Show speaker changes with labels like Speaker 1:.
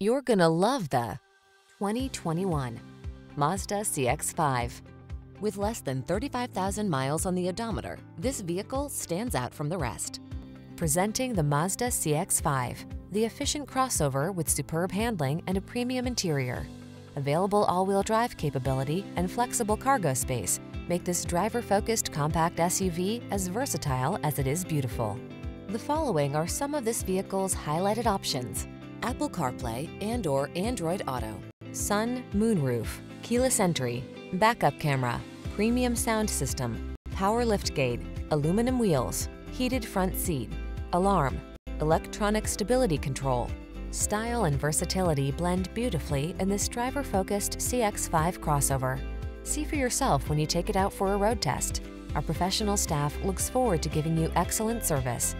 Speaker 1: You're gonna love the 2021 Mazda CX-5. With less than 35,000 miles on the odometer, this vehicle stands out from the rest. Presenting the Mazda CX-5, the efficient crossover with superb handling and a premium interior. Available all-wheel drive capability and flexible cargo space make this driver-focused compact SUV as versatile as it is beautiful. The following are some of this vehicle's highlighted options. Apple CarPlay and or Android Auto, sun, moonroof, keyless entry, backup camera, premium sound system, power liftgate, aluminum wheels, heated front seat, alarm, electronic stability control. Style and versatility blend beautifully in this driver-focused CX-5 crossover. See for yourself when you take it out for a road test. Our professional staff looks forward to giving you excellent service.